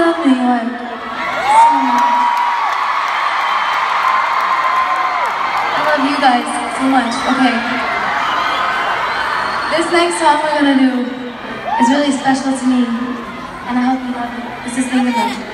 love me like so much. I love you guys so much. Okay. This next song we're gonna do is really special to me, and I hope you love it. This is Thinking Bout You.